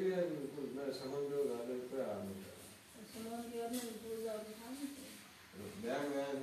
लिए मैं सामान जो गार्डन पे आ में बैग है। बैग